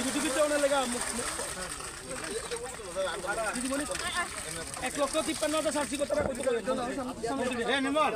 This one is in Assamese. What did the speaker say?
এক লক্ষ তিপ্পান্ন হাজার চারশো কত টাকা কত করে এনিমল